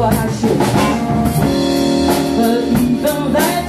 what I should. But even that.